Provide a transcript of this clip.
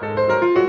Música